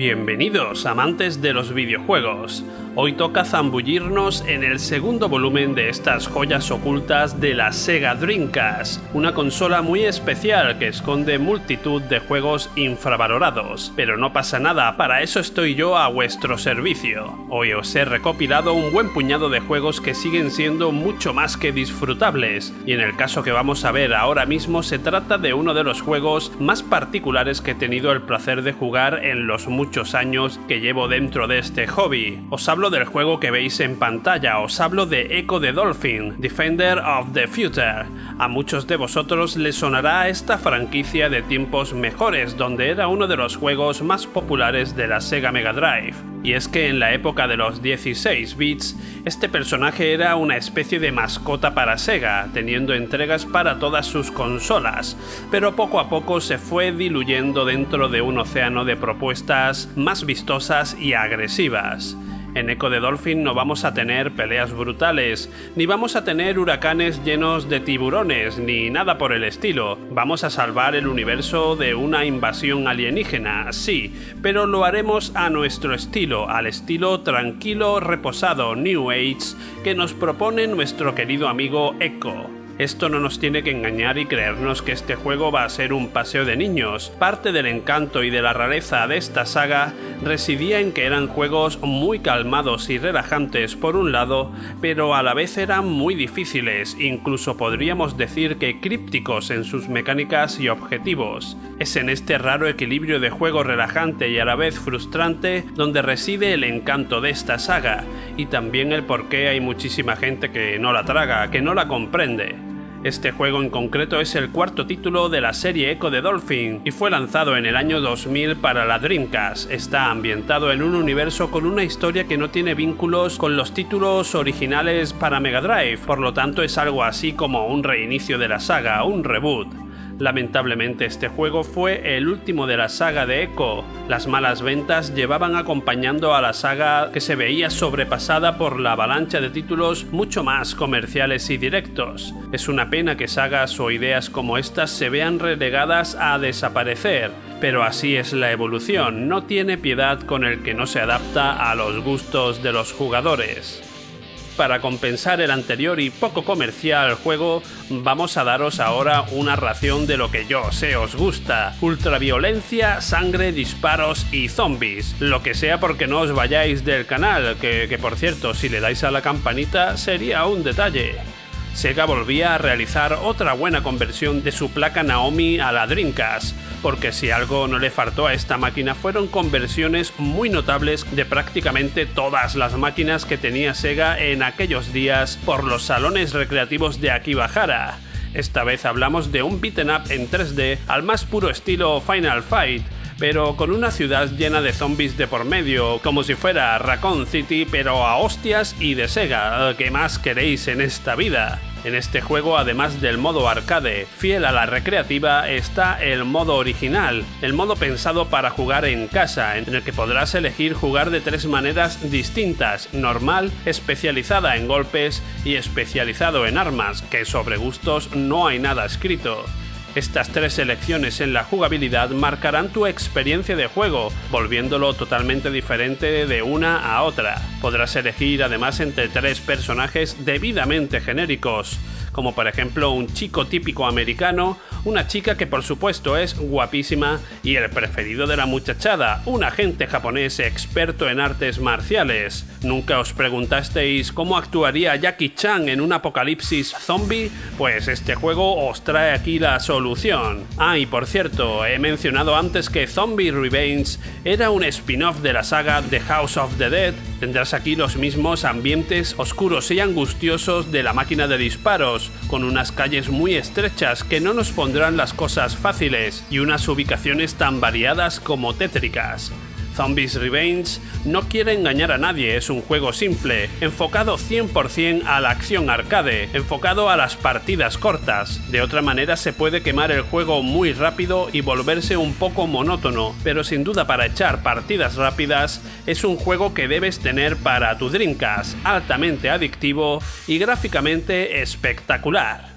Bienvenidos, amantes de los videojuegos. Hoy toca zambullirnos en el segundo volumen de estas joyas ocultas de la Sega Dreamcast, una consola muy especial que esconde multitud de juegos infravalorados. Pero no pasa nada, para eso estoy yo a vuestro servicio. Hoy os he recopilado un buen puñado de juegos que siguen siendo mucho más que disfrutables, y en el caso que vamos a ver ahora mismo se trata de uno de los juegos más particulares que he tenido el placer de jugar en los muchos años que llevo dentro de este hobby. Os hablo del juego que veis en pantalla, os hablo de Echo the Dolphin, Defender of the Future. A muchos de vosotros les sonará esta franquicia de tiempos mejores, donde era uno de los juegos más populares de la Sega Mega Drive. Y es que en la época de los 16 bits, este personaje era una especie de mascota para Sega, teniendo entregas para todas sus consolas, pero poco a poco se fue diluyendo dentro de un océano de propuestas más vistosas y agresivas. En Echo de Dolphin no vamos a tener peleas brutales, ni vamos a tener huracanes llenos de tiburones, ni nada por el estilo. Vamos a salvar el universo de una invasión alienígena, sí, pero lo haremos a nuestro estilo, al estilo tranquilo, reposado, New Age, que nos propone nuestro querido amigo Echo. Esto no nos tiene que engañar y creernos que este juego va a ser un paseo de niños. Parte del encanto y de la rareza de esta saga residía en que eran juegos muy calmados y relajantes por un lado, pero a la vez eran muy difíciles, incluso podríamos decir que crípticos en sus mecánicas y objetivos. Es en este raro equilibrio de juego relajante y a la vez frustrante donde reside el encanto de esta saga, y también el por qué hay muchísima gente que no la traga, que no la comprende. Este juego en concreto es el cuarto título de la serie Echo de Dolphin y fue lanzado en el año 2000 para la Dreamcast. Está ambientado en un universo con una historia que no tiene vínculos con los títulos originales para Mega Drive, por lo tanto es algo así como un reinicio de la saga, un reboot. Lamentablemente este juego fue el último de la saga de Echo. Las malas ventas llevaban acompañando a la saga que se veía sobrepasada por la avalancha de títulos mucho más comerciales y directos. Es una pena que sagas o ideas como estas se vean relegadas a desaparecer, pero así es la evolución, no tiene piedad con el que no se adapta a los gustos de los jugadores para compensar el anterior y poco comercial juego, vamos a daros ahora una ración de lo que yo sé os gusta. Ultraviolencia, sangre, disparos y zombies. Lo que sea porque no os vayáis del canal, que, que por cierto, si le dais a la campanita sería un detalle. Sega volvía a realizar otra buena conversión de su placa Naomi a la Dreamcast, porque si algo no le faltó a esta máquina fueron conversiones muy notables de prácticamente todas las máquinas que tenía Sega en aquellos días por los salones recreativos de Akibahara. Esta vez hablamos de un beaten up en 3D al más puro estilo Final Fight, pero con una ciudad llena de zombies de por medio, como si fuera Raccoon City, pero a hostias y de Sega. ¿Qué más queréis en esta vida? En este juego, además del modo arcade, fiel a la recreativa, está el modo original, el modo pensado para jugar en casa, en el que podrás elegir jugar de tres maneras distintas, normal, especializada en golpes y especializado en armas, que sobre gustos no hay nada escrito. Estas tres selecciones en la jugabilidad marcarán tu experiencia de juego, volviéndolo totalmente diferente de una a otra. Podrás elegir además entre tres personajes debidamente genéricos, como por ejemplo un chico típico americano, una chica que por supuesto es guapísima y el preferido de la muchachada, un agente japonés experto en artes marciales. ¿Nunca os preguntasteis cómo actuaría Jackie Chan en un apocalipsis zombie? Pues este juego os trae aquí la solución. Ah, y por cierto, he mencionado antes que Zombie Revenge era un spin-off de la saga The House of the Dead. Tendrás aquí los mismos ambientes oscuros y angustiosos de la máquina de disparos, con unas calles muy estrechas que no nos pondrán las cosas fáciles y unas ubicaciones tan variadas como tétricas. Zombies Revenge no quiere engañar a nadie, es un juego simple, enfocado 100% a la acción arcade, enfocado a las partidas cortas. De otra manera se puede quemar el juego muy rápido y volverse un poco monótono, pero sin duda para echar partidas rápidas es un juego que debes tener para tu Dreamcast, altamente adictivo y gráficamente espectacular.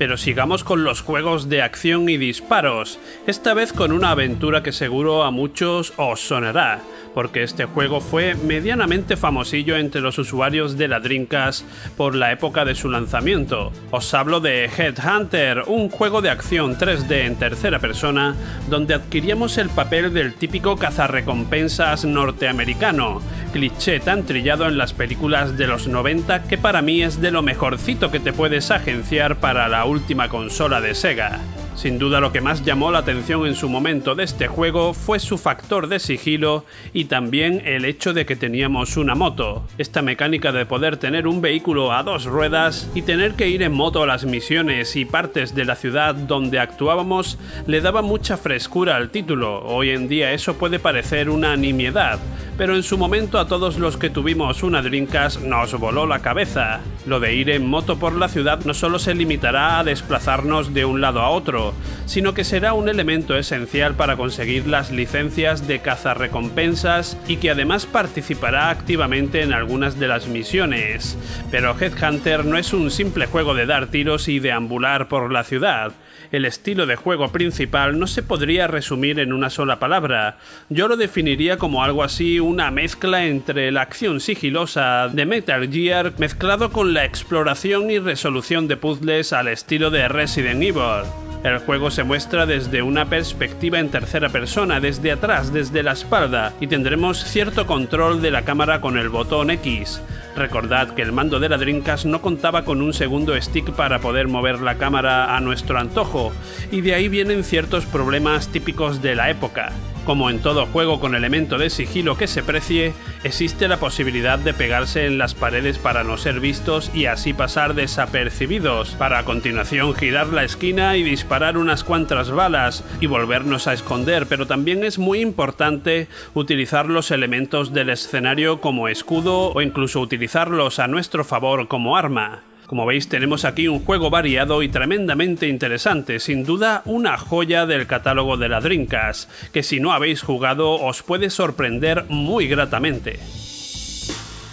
Pero sigamos con los juegos de acción y disparos, esta vez con una aventura que seguro a muchos os sonará porque este juego fue medianamente famosillo entre los usuarios de la Dreamcast por la época de su lanzamiento. Os hablo de Headhunter, un juego de acción 3D en tercera persona donde adquiríamos el papel del típico cazarrecompensas norteamericano, cliché tan trillado en las películas de los 90 que para mí es de lo mejorcito que te puedes agenciar para la última consola de Sega. Sin duda lo que más llamó la atención en su momento de este juego fue su factor de sigilo y también el hecho de que teníamos una moto. Esta mecánica de poder tener un vehículo a dos ruedas y tener que ir en moto a las misiones y partes de la ciudad donde actuábamos le daba mucha frescura al título. Hoy en día eso puede parecer una nimiedad, pero en su momento a todos los que tuvimos una Dreamcast nos voló la cabeza. Lo de ir en moto por la ciudad no solo se limitará a desplazarnos de un lado a otro, sino que será un elemento esencial para conseguir las licencias de cazarrecompensas y que además participará activamente en algunas de las misiones. Pero Headhunter no es un simple juego de dar tiros y deambular por la ciudad. El estilo de juego principal no se podría resumir en una sola palabra. Yo lo definiría como algo así, una mezcla entre la acción sigilosa de Metal Gear mezclado con la exploración y resolución de puzzles al estilo de Resident Evil. El juego se muestra desde una perspectiva en tercera persona, desde atrás, desde la espalda, y tendremos cierto control de la cámara con el botón X. Recordad que el mando de la Dreamcast no contaba con un segundo stick para poder mover la cámara a nuestro antojo, y de ahí vienen ciertos problemas típicos de la época. Como en todo juego con elemento de sigilo que se precie, existe la posibilidad de pegarse en las paredes para no ser vistos y así pasar desapercibidos, para a continuación girar la esquina y disparar unas cuantas balas y volvernos a esconder, pero también es muy importante utilizar los elementos del escenario como escudo o incluso utilizarlos a nuestro favor como arma. Como veis tenemos aquí un juego variado y tremendamente interesante, sin duda una joya del catálogo de la Dreamcast, que si no habéis jugado os puede sorprender muy gratamente.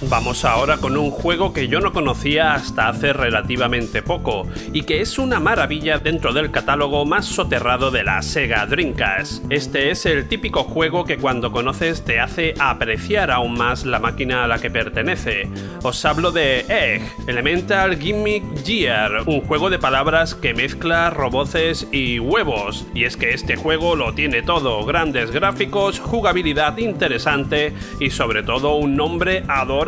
Vamos ahora con un juego que yo no conocía hasta hace relativamente poco y que es una maravilla dentro del catálogo más soterrado de la Sega Dreamcast. Este es el típico juego que cuando conoces te hace apreciar aún más la máquina a la que pertenece. Os hablo de Egg, Elemental Gimmick Gear, un juego de palabras que mezcla roboces y huevos. Y es que este juego lo tiene todo, grandes gráficos, jugabilidad interesante y sobre todo un nombre adorable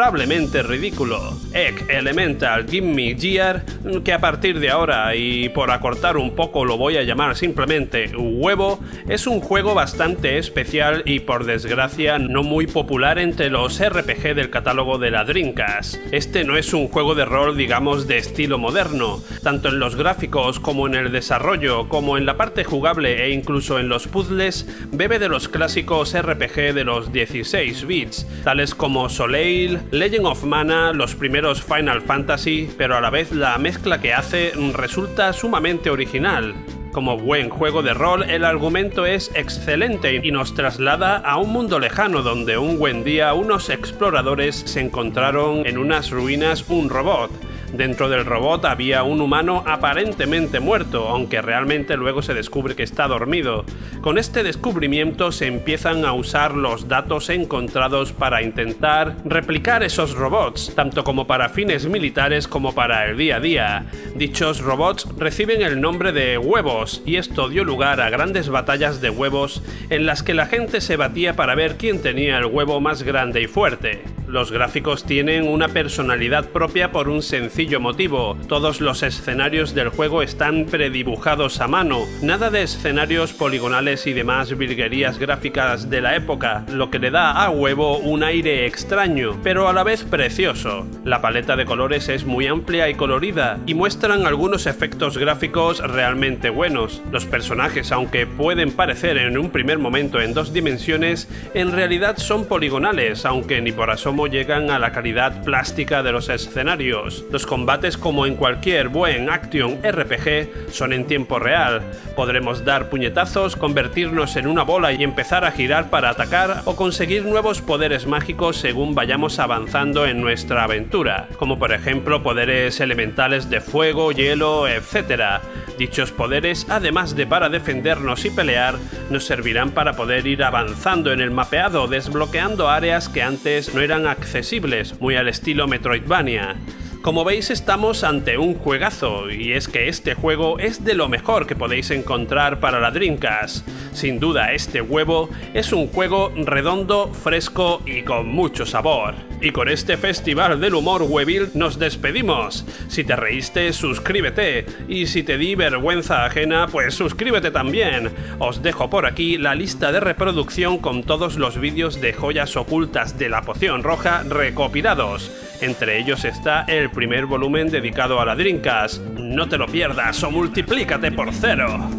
ridículo. Egg Elemental Gimme Gear, que a partir de ahora, y por acortar un poco lo voy a llamar simplemente Huevo, es un juego bastante especial y por desgracia no muy popular entre los RPG del catálogo de la Dreamcast. Este no es un juego de rol digamos de estilo moderno, tanto en los gráficos como en el desarrollo, como en la parte jugable e incluso en los puzzles, bebe de los clásicos RPG de los 16 bits, tales como Soleil, Legend of Mana, los primeros Final Fantasy, pero a la vez la mezcla que hace resulta sumamente original. Como buen juego de rol, el argumento es excelente y nos traslada a un mundo lejano donde un buen día unos exploradores se encontraron en unas ruinas un robot Dentro del robot había un humano aparentemente muerto, aunque realmente luego se descubre que está dormido. Con este descubrimiento se empiezan a usar los datos encontrados para intentar replicar esos robots, tanto como para fines militares como para el día a día. Dichos robots reciben el nombre de huevos y esto dio lugar a grandes batallas de huevos en las que la gente se batía para ver quién tenía el huevo más grande y fuerte. Los gráficos tienen una personalidad propia por un sencillo motivo. Todos los escenarios del juego están predibujados a mano, nada de escenarios poligonales y demás virguerías gráficas de la época, lo que le da a huevo un aire extraño, pero a la vez precioso. La paleta de colores es muy amplia y colorida y muestran algunos efectos gráficos realmente buenos. Los personajes, aunque pueden parecer en un primer momento en dos dimensiones, en realidad son poligonales, aunque ni por asomo llegan a la calidad plástica de los escenarios. Los combates, como en cualquier buen action RPG, son en tiempo real. Podremos dar puñetazos, convertirnos en una bola y empezar a girar para atacar o conseguir nuevos poderes mágicos según vayamos avanzando en nuestra aventura, como por ejemplo poderes elementales de fuego, hielo, etc. Dichos poderes, además de para defendernos y pelear, nos servirán para poder ir avanzando en el mapeado, desbloqueando áreas que antes no eran accesibles, muy al estilo Metroidvania. Como veis estamos ante un juegazo y es que este juego es de lo mejor que podéis encontrar para la Dreamcast. Sin duda este huevo es un juego redondo, fresco y con mucho sabor. Y con este festival del humor huevil nos despedimos. Si te reíste, suscríbete. Y si te di vergüenza ajena, pues suscríbete también. Os dejo por aquí la lista de reproducción con todos los vídeos de joyas ocultas de la poción roja recopilados. Entre ellos está el primer volumen dedicado a la Dreamcast. No te lo pierdas o multiplícate por cero.